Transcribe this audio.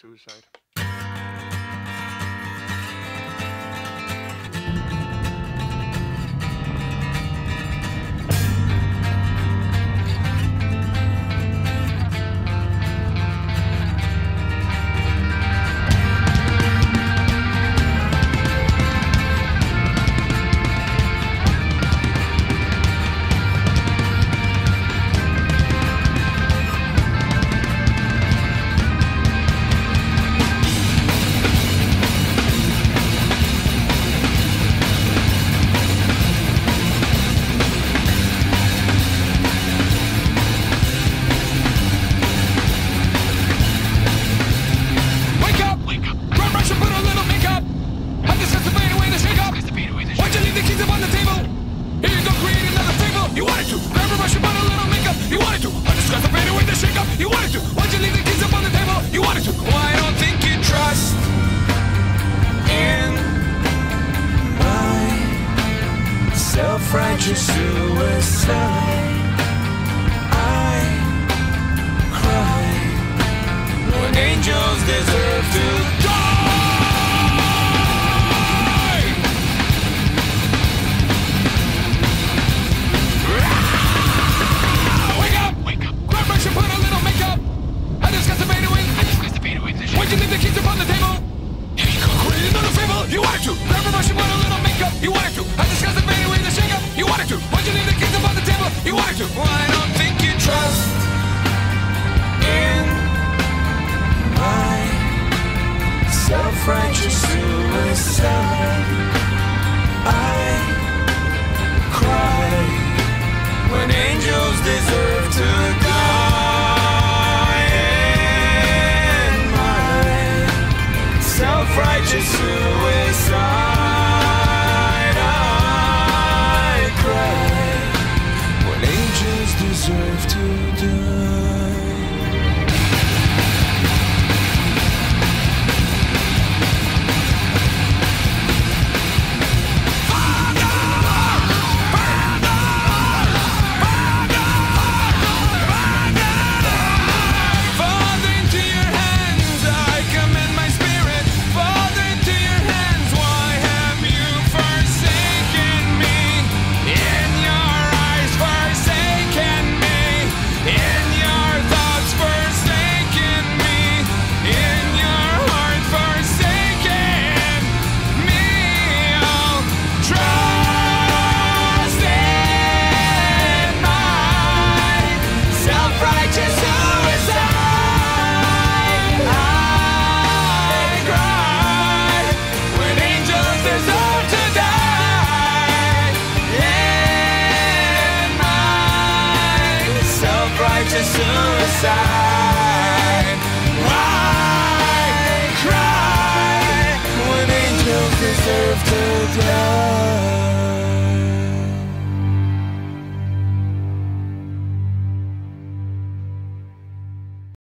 suicide. fragile suicide. I cry when angels deserve to die. Why'd you leave the keys upon the table? You go. Another fable. You wanted to. Grab and put a little makeup. You wanted to. deserve to to suicide.